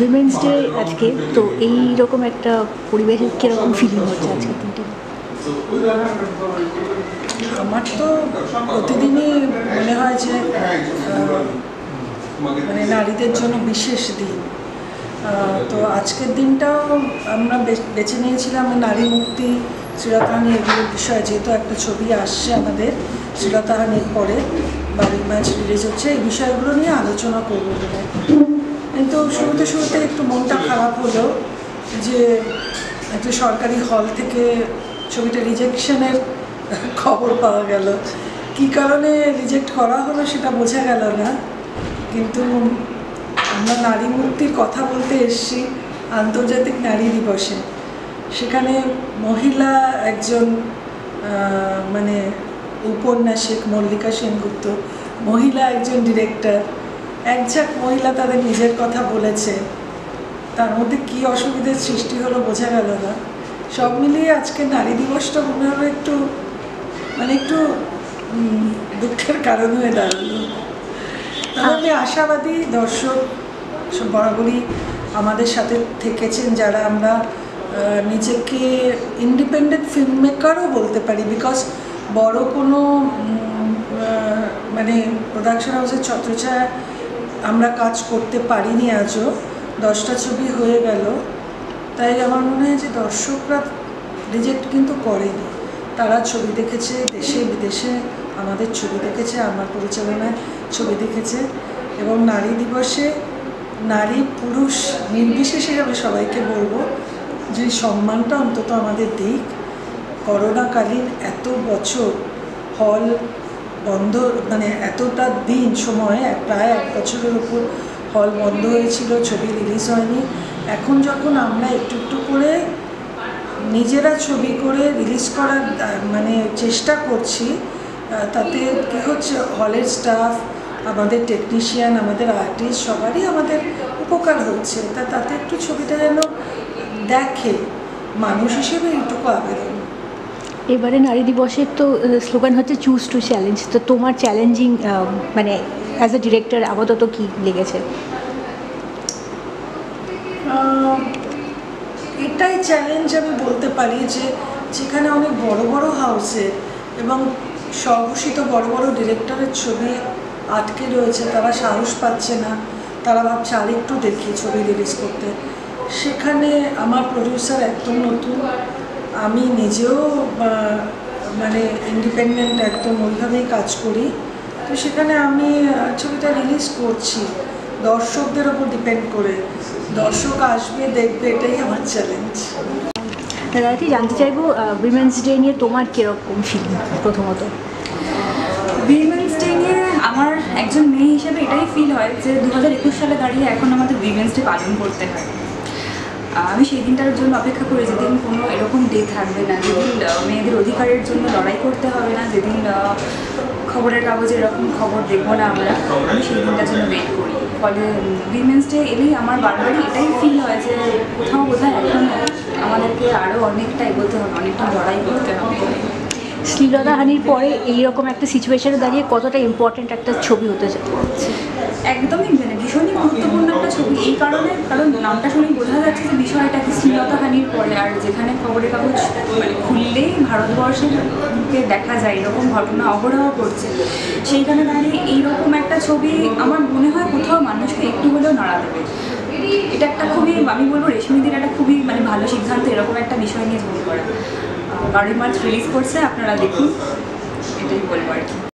Women's day আজকে, তো এই রকম একটা পরিবেশে কীরকম ফিলিং হচ্ছে আজকে দিনটা? আমার তো প্রতিদিনই মনে হয় যে মানে নারীদের জন্য বিশেষ দিন। তো আজকের দিনটাও আমরা বেছে নিয়েছিলাম নারী মুক্তি শ্রীলতাহানি এগুলোর বিষয়ে যেহেতু একটা ছবি আসছে আমাদের শ্রীলতাহানির পরে বাড়ির ম্যাচ রিলিজ হচ্ছে, এই বিষয়গুলো নিয়ে আলোচনা করব বলে। কিন্তু শুরুতে শুরুতে একটু মনটা খারাপ হলো যে একটা সরকারি হল থেকে ছবিটা রিজেকশনের খবর পাওয়া গেল। কী কারণে রিজেক্ট করা হলো সেটা বোঝা গেল না। কিন্তু আমরা নারী মুক্তির কথা বলতে এসেছি আন্তর্জাতিক নারী দিবসে। সেখানে মহিলা একজন মানে উপন্যাসিক মল্লিকা সেনগুপ্ত, মহিলা একজন ডিরেক্টর একঝাক মহিলা তাদের নিজের কথা বলেছে। তার মধ্যে কি অসুবিধার সৃষ্টি হলো বোঝা গেল না। সব মিলিয়ে আজকে নারী দিবসটা মনে হলো একটু মানে একটু দুঃখের কারণ হয়ে দাঁড়াল। আমি আশাবাদী দর্শক বরাবরই আমাদের সাথে থেকেছেন যারা আমরা নিজেকে ইন্ডিপেন্ডেন্ট ফিল্ম মেকারও বলতে পারি বিকজ বড় কোনো মানে প্রোডাকশন হাউসের ছত্রছায়া আমরা কাজ করতে পারিনি আজও। দশটা ছবি হয়ে গেল। তাই আমার মনে হয় যে দর্শকরা রিজেক্ট কিন্তু করেনি। তারা ছবি দেখেছে, দেশে বিদেশে আমাদের ছবি দেখেছে, আমার পরিচালনায় ছবি দেখেছে এবং নারী দিবসে নারী পুরুষ নির্বিশেষে আমি সবাইকে বলব যে সম্মানটা অন্তত আমাদের দিক। করোনাকালীন এত বছর হল বন্ধ মানে এতটা দিন সময়, প্রায় এক বছরের উপর হল বন্ধ হয়েছিল, ছবি রিলিজ হয়নি। এখন যখন আমরা একটু একটু করে নিজেরা ছবি করে রিলিজ করার মানে চেষ্টা করছি তাতে কী হচ্ছে হলের স্টাফ আমাদের টেকনিশিয়ান আমাদের আর্টিস্ট সবারই আমাদের উপকার হচ্ছে। তা তাতে একটু ছবিটা যেন দেখে, মানুষ হিসেবে এইটুকু আবেদন। এবারে নারী দিবসের তো স্লোগান হচ্ছে চুজ টু চ্যালেঞ্জ তো তোমার চ্যালেঞ্জিং মানে অ্যাজ এ ডিরেক্টর আপাতত কি লেগেছে? এটাই চ্যালেঞ্জ আমি বলতে পারি যে, যেখানে অনেক বড় বড় হাউসে এবং স্বঘোষিত বড় বড় ডিরেক্টরের ছবি আটকে রয়েছে, তারা সাহস পাচ্ছে না। তারা ভাবছে আরেকটু দেখি ছবি রিলিজ করতে। সেখানে আমার প্রডিউসার একদম নতুন। আমি নিজেও মানে ইন্ডিপেন্ডেন্ট একদম ওইভাবেই কাজ করি। তো সেখানে আমি ছবিটা রিলিজ করছি। দর্শকদের ওপর ডিপেন্ড করে। দর্শক আসবে দেখবে এটাই আমার চ্যালেঞ্জ দাদাটি জানতে চাইব উইমেন্স ডে নিয়ে তোমার কীরকম ফিলিং প্রথমত? উইমেন্স ডে নিয়ে আমার একজন মেয়ে হিসেবে এটাই ফিল হয় যে দু হাজার একুশ সালে দাঁড়িয়ে এখন আমাদের উইমেন্স ডে পালন করতে হয়। আমি সেই দিনটার জন্য অপেক্ষা করি যেদিন কোনো এরকম ডে থাকবে না। যেদিন মেয়েদের অধিকারের জন্য লড়াই করতে হবে না যেদিন খবরের কাগজে এরকম খবর দেখব না আমরা আমি সেই দিনটার জন্য ওয়েট করি। ফলে উইমেন্স ডে এলেই আমার বারবারই এটাই ফিল হয় যে কোথাও বোধহয় এখন আমাদেরকে আরও অনেকটা এগোতে হবে অনেকটা লড়াই করতে হবে। শ্লীলতা হানির পরে এইরকম একটা সিচুয়েশনে দাঁড়িয়ে কতটা ইম্পর্ট্যান্ট একটা ছবি হতে যাচ্ছে একদমই মানে ভীষণই গুরুত্বপূর্ণ একটা ছবি। এই কারণে, কারণ নামটা শুনেই বোঝা যাচ্ছে যে বিষয়টা কি শ্লীলতাহানির পরে। আর যেখানে খবরের কাগজ মানে খুললেই ভারতবর্ষের দেখা যায়, এরকম ঘটনা অহরহ করছে। সেইখানে দাঁড়িয়ে এইরকম একটা ছবি আমার মনে হয় কোথাও মানুষকে একটু হলেও নাড়া দেবে এটা একটা খুবই, আমি বলব রেশমিদির একটা খুবই মানে ভালো সিদ্ধান্ত এরকম একটা বিষয় নিয়ে ছবি করা। বারোই মার্চ রিলিজ করছে, আপনারা দেখুন। এটাই বলব আর কি।